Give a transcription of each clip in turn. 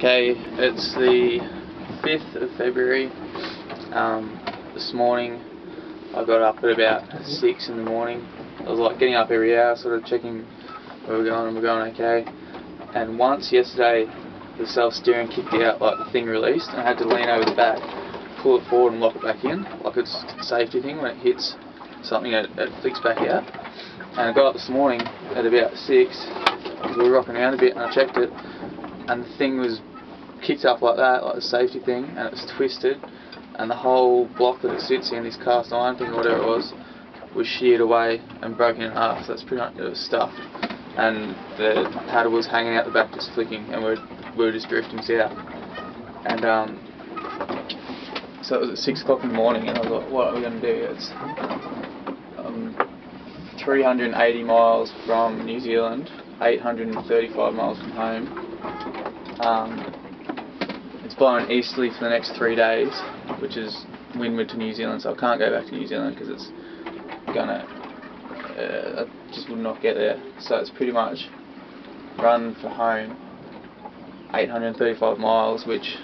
Okay, it's the 5th of February. Um, this morning I got up at about 6 in the morning. I was like getting up every hour, sort of checking where we're going and we're going okay. And once yesterday the self-steering kicked out, like the thing released, and I had to lean over the back, pull it forward and lock it back in, like it's a safety thing. When it hits something, it, it flicks back out. And I got up this morning at about 6, we were rocking around a bit, and I checked it, and the thing was kicked up like that, like the safety thing, and it was twisted, and the whole block that it sits in, this cast iron thing or whatever it was, was sheared away and broken in half. So that's pretty much it was stuffed, and the paddle was hanging out the back, just flicking, and we were, we are just drifting south. And um, so it was at six o'clock in the morning, and I was like, "What are we going to do?" It's um, 380 miles from New Zealand, 835 miles from home um, it's blowing easterly for the next three days, which is windward to New Zealand, so I can't go back to New Zealand because it's gonna. Uh, I just would not get there. So it's pretty much run for home 835 miles, which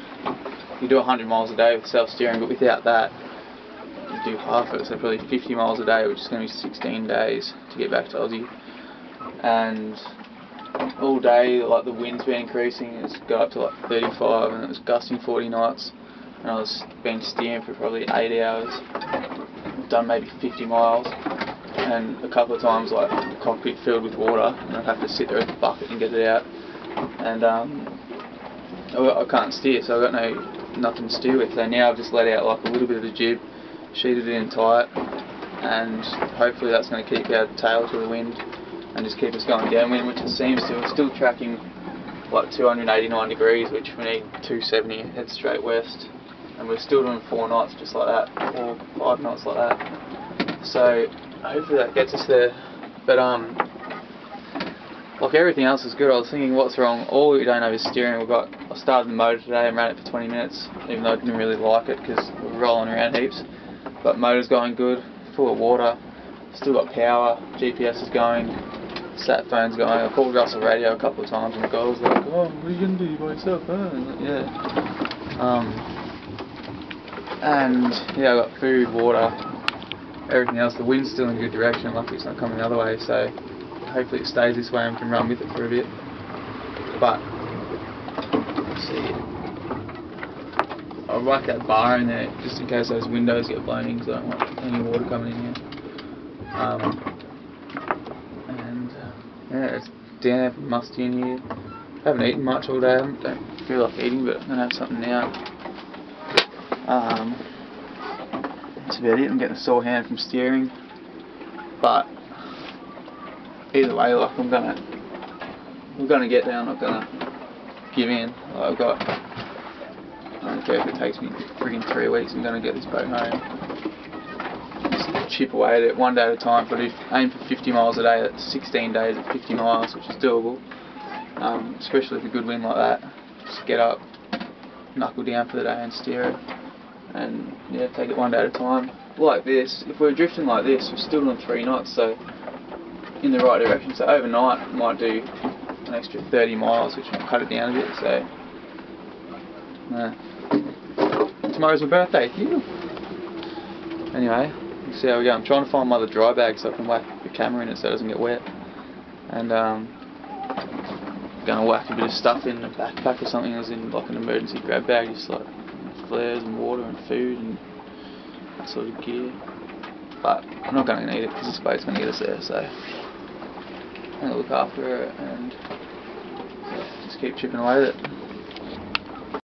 you do 100 miles a day with self-steering, but without that, you do half of it, so probably 50 miles a day, which is going to be 16 days to get back to Aussie. And all day, like the wind's been increasing, it's got up to like 35 and it was gusting 40 knots and I was been steering for probably 8 hours, done maybe 50 miles and a couple of times like the cockpit filled with water and I'd have to sit there with a bucket and get it out. And um, I, I can't steer so I've got no nothing to steer with. So now I've just let out like a little bit of the jib, sheeted it in tight and hopefully that's going to keep our tail to the wind and just keep us going downwind, which it seems to. It's still tracking like 289 degrees, which we need 270 head straight west, and we're still doing four knots just like that, four five knots like that. So hopefully that gets us there. But um, like everything else is good. I was thinking, what's wrong? All we don't have is steering. We've got. I started the motor today and ran it for 20 minutes, even though I didn't really like it because we're rolling around heaps. But motor's going good, full of water, still got power. GPS is going sat phone's going. I called Russell Radio a couple of times and the guy was like, oh, what are you to do by yourself, huh? Like, yeah. Um, and yeah, I got food, water, everything else. The wind's still in good direction, luckily it's not coming the other way, so hopefully it stays this way and we can run with it for a bit. But, see, I'll whack that bar in there just in case those windows get blown in because I don't want any water coming in here. Um, yeah, it's there, musty in here. I haven't eaten much all day. I don't feel like eating, but I'm gonna have something now. Um, that's about it. I'm getting a sore hand from steering, but either way, like I'm gonna, we're gonna get there. I'm not gonna give in. Like, I've got. I don't care if it takes me freaking three weeks. I'm gonna get this boat home chip away at it one day at a time. But if aim for 50 miles a day, that's 16 days at 50 miles, which is doable. Um, especially with a good wind like that. Just get up, knuckle down for the day and steer it. And yeah, take it one day at a time. Like this, if we're drifting like this, we're still doing 3 knots, so in the right direction. So overnight, might do an extra 30 miles, which will cut it down a bit. So, tomorrow's my birthday. Anyway, see how we go. I'm trying to find my other dry bag so I can whack the camera in it so it doesn't get wet. And um, going to whack a bit of stuff in a backpack or something as in like an emergency grab bag, just like flares and water and food and that sort of gear. But I'm not going to need it because this boat's going to get us there, so I'm going to look after it and yeah, just keep chipping away at it.